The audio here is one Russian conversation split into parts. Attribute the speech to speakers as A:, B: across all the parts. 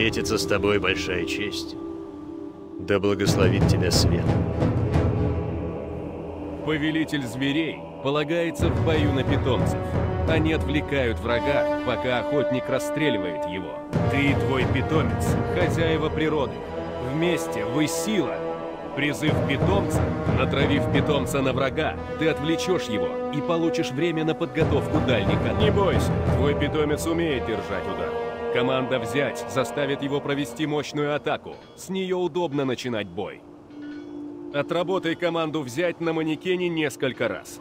A: Встретиться с тобой большая честь. Да благословит тебя свет.
B: Повелитель зверей полагается в бою на питомцев. Они отвлекают врага, пока охотник расстреливает его. Ты и твой питомец – хозяева природы. Вместе вы сила. Призыв питомца, натравив питомца на врага, ты отвлечешь его и получишь время на подготовку дальника. Не бойся, твой питомец умеет держать удар. Команда «Взять» заставит его провести мощную атаку. С нее удобно начинать бой. Отработай команду «Взять» на манекене несколько раз.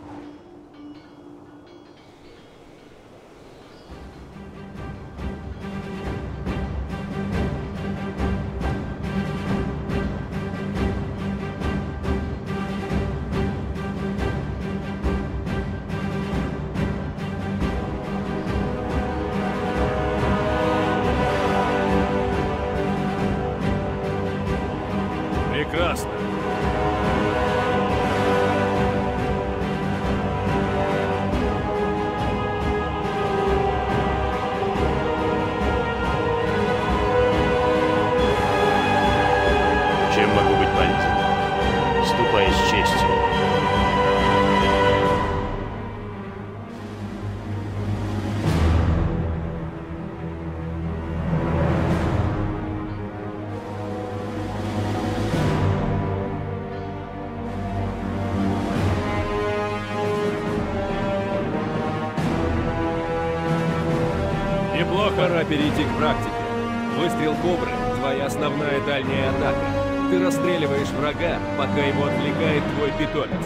B: Перейти к практике. Выстрел кобры – твоя основная дальняя атака. Ты расстреливаешь врага, пока его отвлекает твой питомец.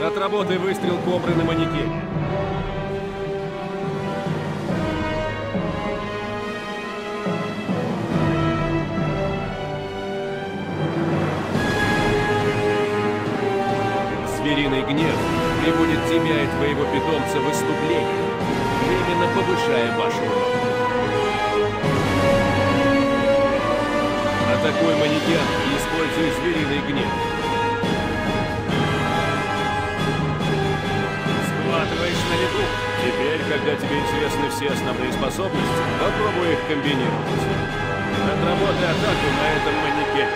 B: Отработай выстрел кобры на манекене. Звериный гнев приводит тебя и твоего питомца в выступление, временно повышая ваш Атакуй манекен и используй звериный гнев. Схватываешь на лету. Теперь, когда тебе известны все основные способности, попробуй их комбинировать. Отработай атаку на этом манекене.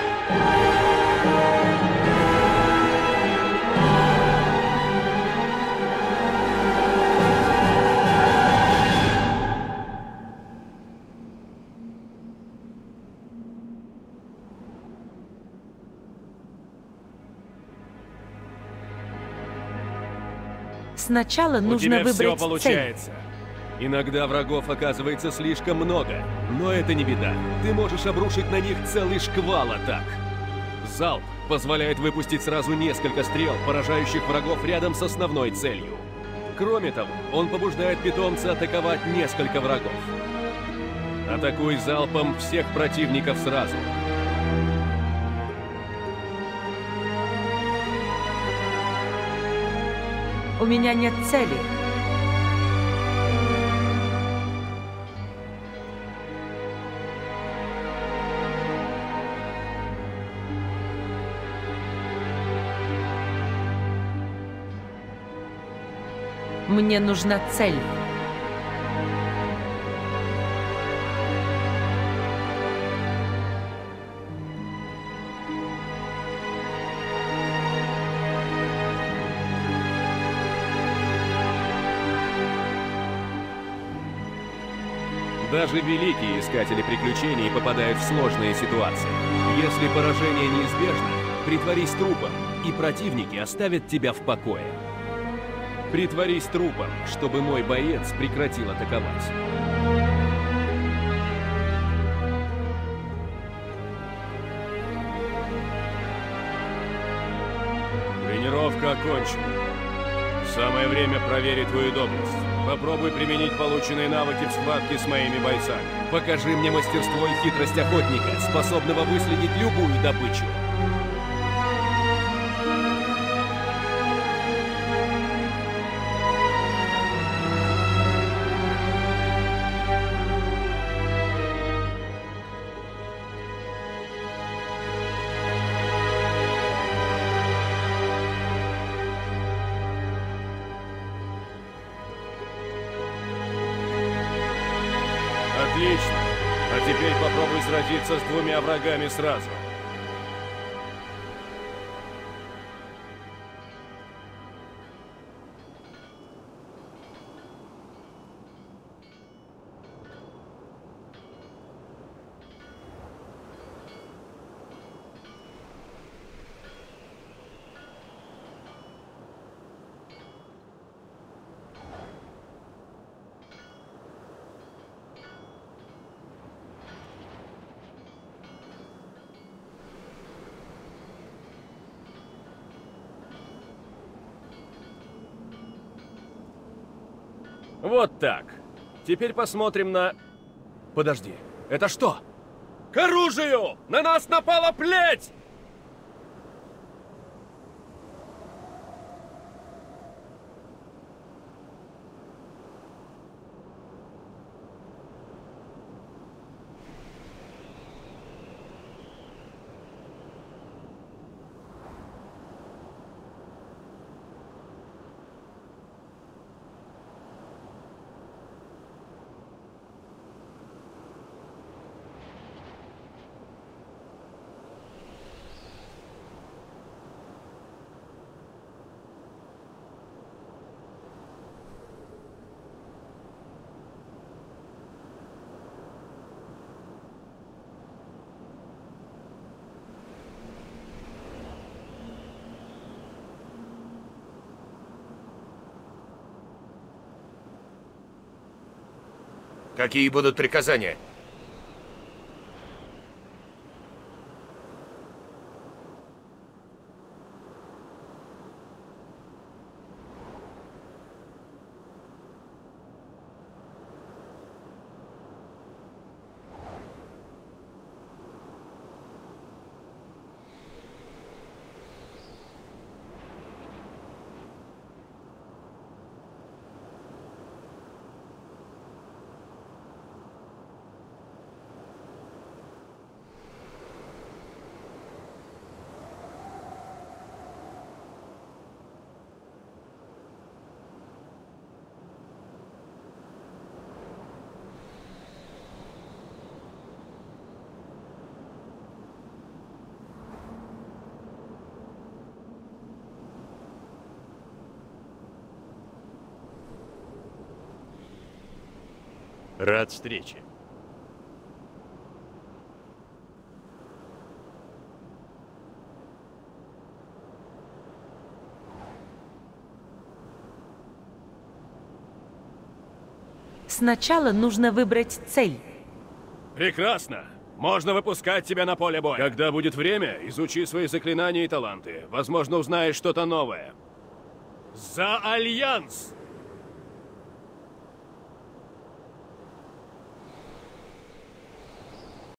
C: Сначала
B: У
C: нужно
B: тебя все
C: выбрать цель.
B: получается. Иногда врагов оказывается слишком много, но это не беда. Ты можешь обрушить на них целый шквал атак. Залп позволяет выпустить сразу несколько стрел, поражающих врагов рядом с основной целью. Кроме того, он побуждает питомца атаковать несколько врагов. Атакуй залпом всех противников сразу.
C: У меня нет цели. Мне нужна цель.
B: Даже великие искатели приключений попадают в сложные ситуации. Если поражение неизбежно, притворись трупом, и противники оставят тебя в покое. Притворись трупом, чтобы мой боец прекратил атаковать. Тренировка окончена. Самое время проверить твою доблесть. Попробуй применить полученные навыки в схватке с моими бойцами. Покажи мне мастерство и хитрость охотника, способного выследить любую добычу. Отлично. А теперь попробуй сразиться с двумя врагами сразу. Вот так. Теперь посмотрим на... Подожди, это что? К оружию! На нас напала плеть!
D: Какие будут приказания?
A: Рад встрече.
C: Сначала нужно выбрать цель.
B: Прекрасно. Можно выпускать тебя на поле боя. Когда будет время, изучи свои заклинания и таланты. Возможно, узнаешь что-то новое. За Альянс!